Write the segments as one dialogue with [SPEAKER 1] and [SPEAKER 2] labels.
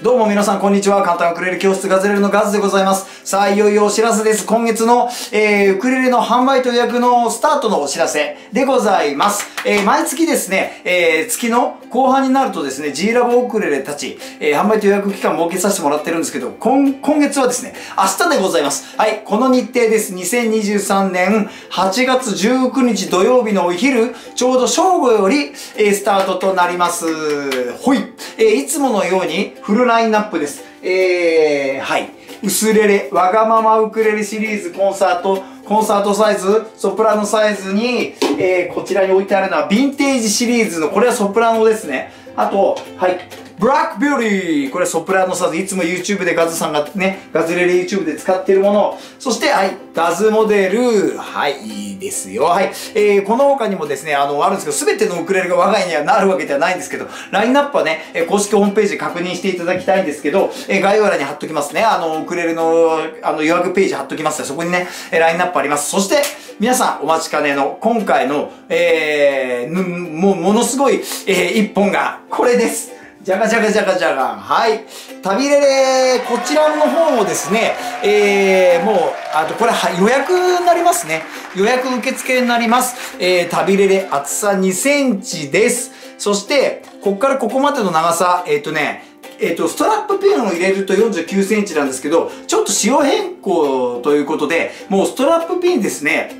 [SPEAKER 1] どうも皆さんこんにちは。簡単ウクレレ教室ガズレレのガズでございます。さあ、いよいよお知らせです。今月の、えー、ウクレレの販売と予約のスタートのお知らせでございます。えー、毎月ですね、えー、月の後半になるとですね、G ラボウクレレたち、えー、販売と予約期間設けさせてもらってるんですけど、今、今月はですね、明日でございます。はい、この日程です。2023年8月19日土曜日のお昼、ちょうど正午より、えー、スタートとなります。ほい。えー、いつものようにフルラインナップです。えー、はい。ウクレレ、わがままウクレレシリーズコンサート、コンサートサイズ、ソプラノサイズに、えー、こちらに置いてあるのは、ヴィンテージシリーズの、これはソプラノですね。あと、はい。ブラックビューティーこれソプラノサイズ。いつも YouTube でガズさんがね、ガズレレ YouTube で使っているもの。そして、はい。ガズモデル。はい。ですよ。はい。えー、この他にもですね、あの、あるんですけど、すべてのウクレレが我が家にはなるわけではないんですけど、ラインナップはね、え、公式ホームページ確認していただきたいんですけど、え、概要欄に貼っときますね。あの、ウクレレの、あの、予約ページ貼っときますそこにね、えラインナップあります。そして、皆さんお待ちかねの、今回の、えー、もう、ものすごい、えー、一本が、これです。じゃがじゃがじゃがじゃが。はい。旅レレ、こちらの方もですね、えー、もう、あとこれは予約になりますね。予約受付になります。えー、旅レレ、厚さ2センチです。そして、こっからここまでの長さ、えっ、ー、とね、えっ、ー、と、ストラップピンを入れると49センチなんですけど、ちょっと仕様変更ということで、もうストラップピンですね、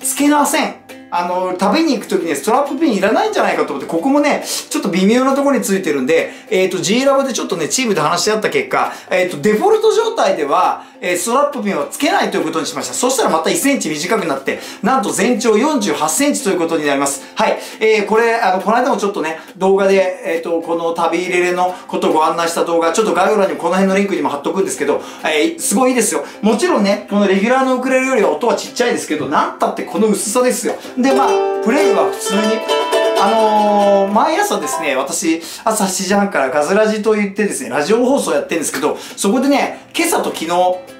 [SPEAKER 1] 付けません。あの、食べに行くときにストラップピンいらないんじゃないかと思って、ここもね、ちょっと微妙なところについてるんで、えっ、ー、と、G ラボでちょっとね、チームで話し合った結果、えっ、ー、と、デフォルト状態では、えー、ストラップピンは付けないということにしました。そしたらまた1センチ短くなって、なんと全長48センチということになります。はい。えー、これ、あの、この間もちょっとね、動画で、えっ、と、この旅入れれのことをご案内した動画、ちょっと概要欄にもこの辺のリンクにも貼っとくんですけど、えすごいいいですよ。もちろんね、このレギュラーのウクレレよりは音はちっちゃいですけど、なんたってこの薄さですよ。で、まあ、プレイは普通に、あのー、毎朝ですね、私、朝7時半からガズラジと言ってですね、ラジオ放送やってるんですけど、そこでね、今朝と昨日、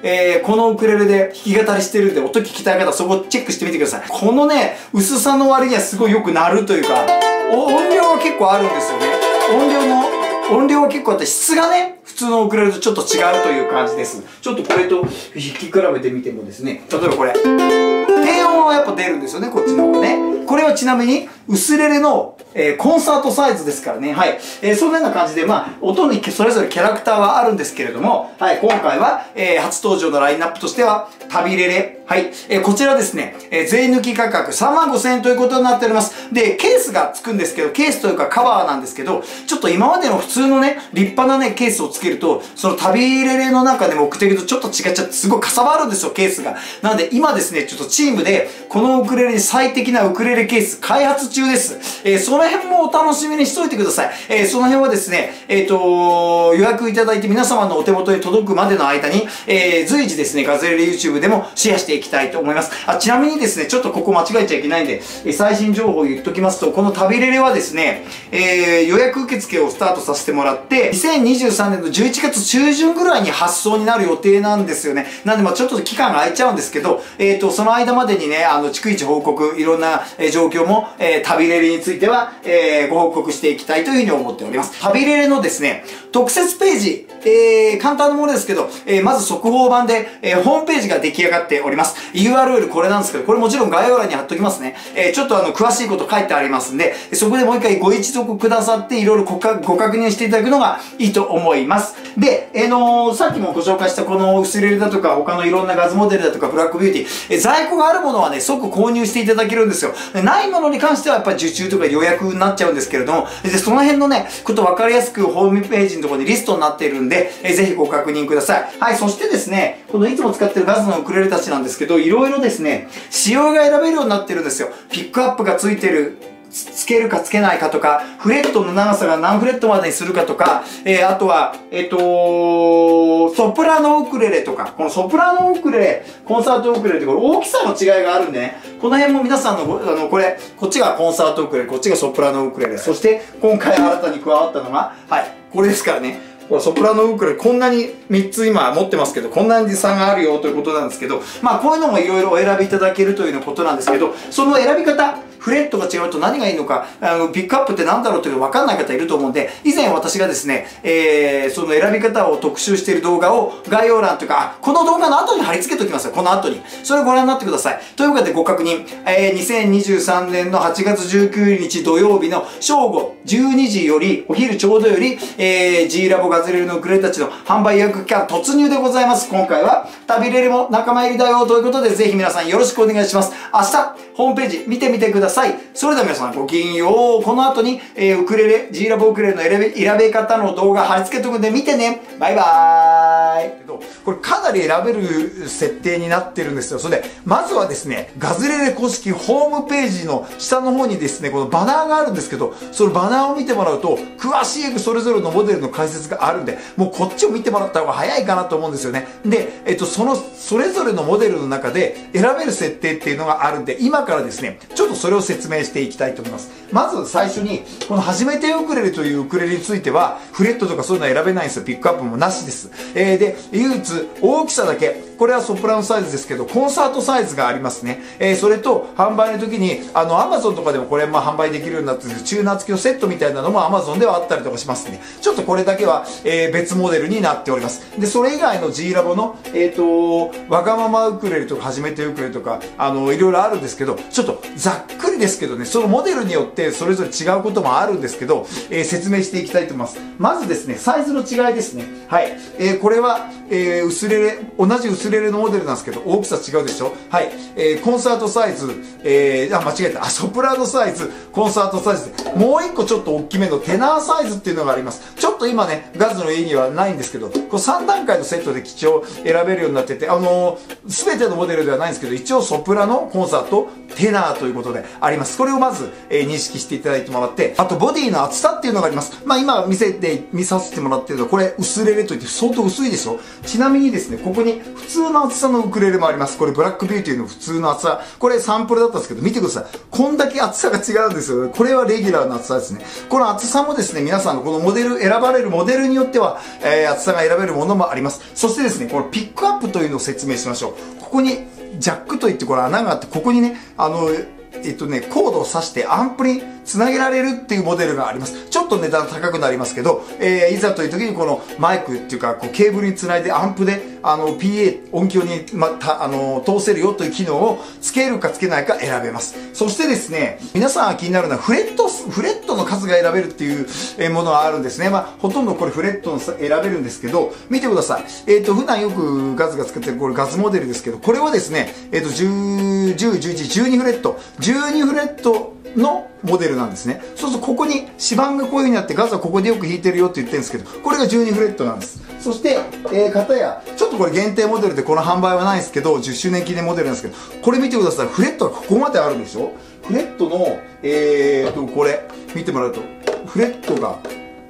[SPEAKER 1] えー、このウクレレで弾き語りしてるんで、音聞きたい方、そこチェックしてみてください。このね、薄さの割にはすごいよくなるというか、音量は結構あるんですよね。音量の、音量は結構あって、質がね、普通のウクレレとちょっと違うという感じです。ちょっとこれと弾き比べてみてもですね、例えばこれ、低音はやっぱ出るんですよね、こっちの方がね。これはちなみに、薄レレの、えー、コンサートサイズですからね。はい。えー、そんなような感じで、まあ、音にそれぞれキャラクターはあるんですけれども、はい、今回は、えー、初登場のラインナップとしては、旅レレ。はい。えー、こちらですね、えー、税抜き価格3万5千円ということになっております。で、ケースがつくんですけど、ケースというかカバーなんですけど、ちょっと今までの普通のね、立派なね、ケースをつけると、その旅レレの中で目的とちょっと違っちゃって、すごいかさばるんですよ、ケースが。なので、今ですね、ちょっとチームで、このウクレレに最適なウクレレケース開発中です。えー、その辺もお楽しみにしといてください。えー、その辺はですね、えっ、ー、と予約いただいて皆様のお手元に届くまでの間に、えー、随時ですね、ガズレレ YouTube でもシェアしていきたいと思います。あ、ちなみにですね、ちょっとここ間違えちゃいけないんで、えー、最新情報を言っときますと、この旅レレはですね、えー、予約受付をスタートさせてもらって、2023年の11月中旬ぐらいに発送になる予定なんですよね。なんで、まあちょっと期間が空いちゃうんですけど、えっ、と、その間までにね、あの、逐一報告、いろんな、え、状況も、えー、旅レレについては、えー、ご報告していきたいというふうに思っております。旅レレのですね、特設ページ、えー、簡単なものですけど、えー、まず速報版で、えー、ホームページが出来上がっております。URL これなんですけど、これもちろん概要欄に貼っときますね。えー、ちょっとあの、詳しいこと書いてありますんで、そこでもう一回ご一読くださって、いろいろご確認していただくのがいいと思います。で、えー、のー、さっきもご紹介したこの薄レレだとか、他のいろんなガズモデルだとか、ブラックビューティー、えー、在庫があるものはね、即購入していただけるんですよ。ないものに関してはやっぱり受注とか予約になっちゃうんですけれども、で、その辺のね、こと分かりやすくホームページのところにリストになっているんで、え、ぜひご確認ください。はい、そしてですね、このいつも使ってるガズのウクレレたちなんですけど、いろいろですね、仕様が選べるようになってるんですよ。ピックアップがついてるつけるかつけないかとか、フレットの長さが何フレットまでにするかとか、えー、あとは、えっ、ー、とソプラノウクレレとか、このソプラノウクレレ、コンサートウクレレってこれ大きさの違いがあるんでね、この辺も皆さんの、あの、これ、こっちがコンサートウクレレ、こっちがソプラノウクレレ、そして今回新たに加わったのが、はい、これですからね。これソプラノウクレレこんなに3つ今持ってますけど、こんなに差があるよということなんですけど、まあこういうのもいろいろお選びいただけるというようなことなんですけど、その選び方、フレットが違うと何がいいのか、あの、ピックアップって何だろうっていうの分かんない方いると思うんで、以前私がですね、えー、その選び方を特集している動画を概要欄というか、この動画の後に貼り付けておきますよ。この後に。それをご覧になってください。というわけでご確認、えー、2023年の8月19日土曜日の正午12時より、お昼ちょうどより、えー、G ラボガズレレのクレたちの販売予約期間突入でございます。今回は、旅レレも仲間入りだよということで、ぜひ皆さんよろしくお願いします。明日、ホームページ見てみてくださいさい。それでは皆さんごきげんよう。この後に、えー、ウクレレ、G ラボウクレレの選べ方の動画貼り付けとくんで見てね。バイバーイ。これかなり選べる設定になってるんですよ。それで、まずはですね、ガズレレ公式ホームページの下の方にですね、このバナーがあるんですけど、そのバナーを見てもらうと、詳しいそれぞれのモデルの解説があるんで、もうこっちを見てもらった方が早いかなと思うんですよね。で、えっと、その、それぞれのモデルの中で選べる設定っていうのがあるんで、今からですね、ちょっとそれを説明していきたいと思います。まず最初に、この初めてウクレレというウクレレについては、フレットとかそういうのは選べないんですよ。ピックアップもなしです。えー、で、唯一、大きさだけ、これはソプラノサイズですけど、コンサートサイズがありますね。えー、それと、販売の時に、あの、アマゾンとかでもこれ、まあ、販売できるようになってるチューナー付きのセットみたいなのもアマゾンではあったりとかしますね。ちょっとこれだけは、えー、別モデルになっております。で、それ以外の G ラボの、えっ、ー、と、わがままウクレレとか、初めてウクレレとか、あの、いろいろあるんですけど、ちょっとざっくりですけどね、そのモデルによってそれぞれ違うこともあるんですけど、えー、説明していきたいと思います。まずですね、サイズの違いですね。はい。えー、これは、えー、薄レレ、同じ薄レレのモデルなんですけど、大きさ違うでしょ？はい。えー、コンサートサイズ、えー、あ、間違えた。あ、ソプラノサイズ、コンサートサイズで、もう一個ちょっと大きめのテナーサイズっていうのがあります。ちょっと今ね、ガズの家にはないんですけど、こう3段階のセットで基調を選べるようになってて、あのす、べてのモデルではないんですけど、一応ソプラノ、コンサート、テナーということであります。これをまず、えー、認識していただいてもらって、あとボディの厚さっていうのがあります。まあ今見せて、見させてもらってるのはこれ薄レレといって相当薄いでしょ？ちなみにですね、ここに普通通の厚さのウクレレもあります。これブラックビューティーの普通の厚さ。これサンプルだったんですけど、見てください。こんだけ厚さが違うんですよ。これはレギュラーの厚さですね。この厚さもですね、皆さんのこのモデル、選ばれるモデルによっては、えー、厚さが選べるものもあります。そしてですね、このピックアップというのを説明しましょう。ここにジャックといってこれ穴があって、ここにね、あの、えっとね、コードを挿してアンプにつなげられるっていうモデルがあります。ちょっと値段高くなりますけど、えー、いざという時にこのマイクっていうか、こうケーブルにつないでアンプで、あの、PA、音響に、また、あの、通せるよという機能をつけるかつけないか選べます。そしてですね、皆さんが気になるのはフレット、フレットの数が選べるっていうものがあるんですね。まあ、ほとんどこれフレットの選べるんですけど、見てください。えっ、ー、と、普段よくガズが使ってるこれガズモデルですけど、これはですね、えっ、ー、と、10、10、11、12フレット。12フレットのモデルなんですね。そうするとここに指板がこういう風になってガスはここでよく弾いてるよって言ってるんですけど、これが12フレットなんです。そして、えー、片や、ちょっとこれ限定モデルでこの販売はないですけど、10周年記念モデルなんですけど、これ見てください。フレットはここまであるでしょ？フレットの、えーと、これ、見てもらうと、フレットが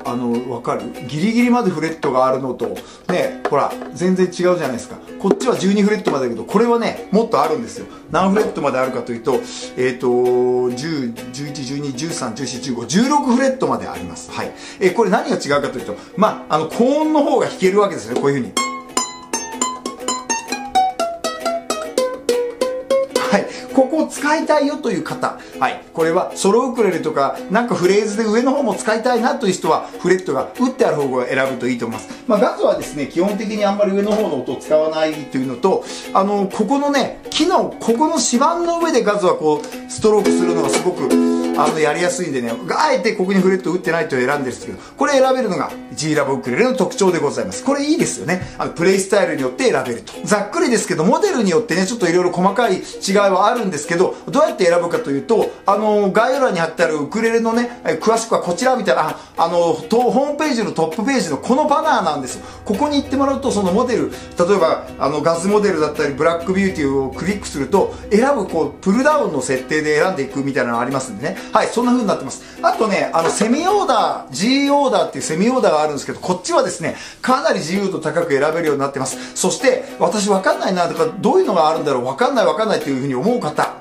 [SPEAKER 1] あの、わかる？ギリギリまでフレットがあるのと、ね、ほら、全然違うじゃないですか。こっちは12フレットまでだけど、これはね、もっとあるんですよ。何フレットまであるかというと、えっ、ー、と、10、11、12、13、14、15、16フレットまであります。はい。えー、これ何が違うかというと、まあ、あの、高音の方が弾けるわけですね、こういうふうに。使いたいよという方、はい、これはソロウクレレとか、なんかフレーズで上の方も使いたいなという人は、フレットが打ってある方を選ぶといいと思います。まあ、ガズはですね、基本的にあんまり上の方の音を使わないというのと、あの、ここのね、木の、ここの指板の上でガズはこう、ストロークするのがすごく、あの、やりやすいんでね、あえてここにフレット打ってないと選んでるんですけど、これ選べるのが G ラボウクレレの特徴でございます。これいいですよね。あの、プレイスタイルによって選べると。ざっくりですけど、モデルによってね、ちょっといろいろ細かい違いはあるんですけど、どうやって選ぶかというと、あの、概要欄に貼ってあるウクレレのね、詳しくはこちらみたいな、あの、ホームページのトップページのこのバナーなんですよ。ここに行ってもらうと、そのモデル、例えば、あの、ガスモデルだったり、ブラックビューティーをクリックすると、選ぶ、こう、プルダウンの設定で選んでいくみたいなのありますんでね。はい、そんな風になってます。あとね、あの、セミオーダー、G オーダーっていうセミオーダーがあるんですけど、こっちはですね、かなり自由度高く選べるようになってます。そして、私わかんないなとか、どういうのがあるんだろう、わかんないわかんないっていう風に思う方、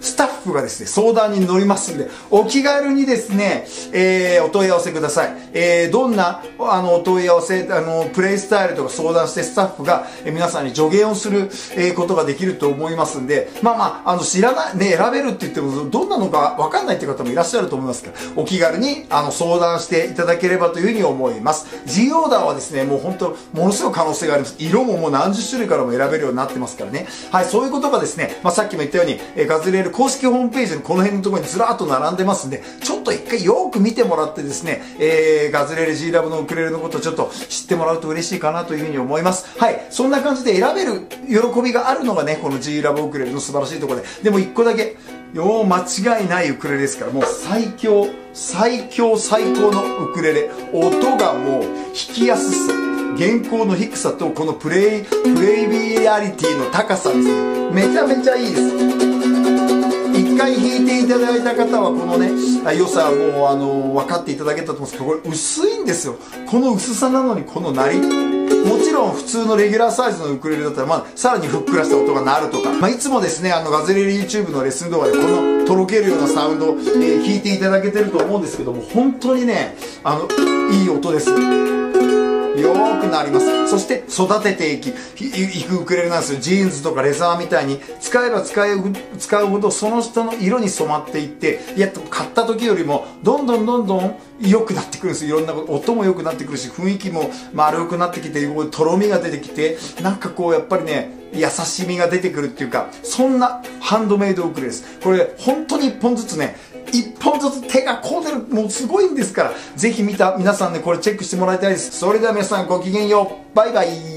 [SPEAKER 1] スタッフがですね、相談に乗りますんで、お気軽にですね、えー、お問い合わせください。えー、どんな、あの、お問い合わせ、あの、プレイスタイルとか相談してスタッフが、えー、皆さんに助言をする、えー、ことができると思いますんで、まあまあ、あの、知らない、ね、選べるって言っても、どんなのかわかんないって方もいらっしゃると思いますから、お気軽に、あの、相談していただければというふうに思います。G オーダーはですね、もう本当、ものすごい可能性があります。色ももう何十種類からも選べるようになってますからね。はい、そういうことがですね、まあ、さっきも言ったように、えー、ガズレール公式ホホームページのこの辺のところにずらっと並んでますんで、ちょっと一回よく見てもらってですね、えー、ガズレール G ラブのウクレレのことをちょっと知ってもらうと嬉しいかなというふうに思います。はい、そんな感じで選べる喜びがあるのがね、この G ラブウクレレの素晴らしいところで、でも一個だけ、よう間違いないウクレレですから、もう最強、最強最高のウクレレ。音がもう弾きやすさ。原稿の低さとこのプレイ、プレイビアリティの高さですね。めちゃめちゃいいです。一回弾いていただいた方はこのね、良さはもうあの、分かっていただけたと思うんですけど、これ薄いんですよ。この薄さなのにこの鳴り。もちろん普通のレギュラーサイズのウクレレだったら、まあ、さらにふっくらした音が鳴るとか、まあ、いつもですね、あの、ガズレレ YouTube のレッスン動画でこのとろけるようなサウンドを、えー、聞いていただけてると思うんですけども、本当にね、あの、いい音です。よくなります。そして育てていきいくウクレレなんですよ。ジーンズとかレザーみたいに使えば使う使うほどその人の色に染まっていっていや買った時よりもどんどんどんどん良くなってくるんですいろんなこと音も良くなってくるし雰囲気も丸くなってきてとろみが出てきてなんかこうやっぱりね優しみが出てくるっていうかそんなハンドメイドウクレレです。これ本当に1本ずつね1本ずつ手が込んでるもうすごいんですからぜひ見た皆さんねこれチェックしてもらいたいです。それでは皆さんごきげんよう。バイバイ。